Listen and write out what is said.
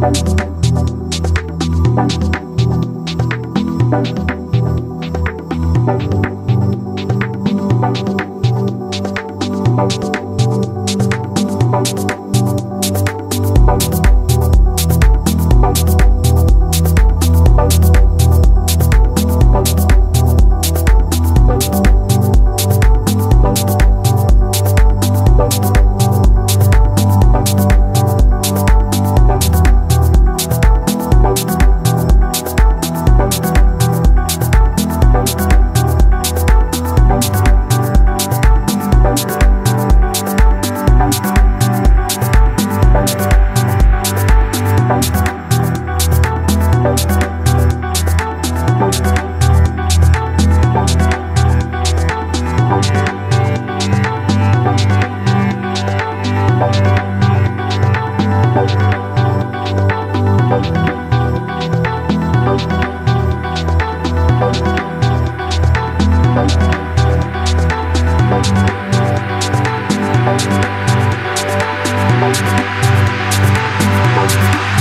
Thank Podcast.